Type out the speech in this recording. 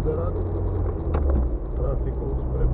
moderat. Traficul spre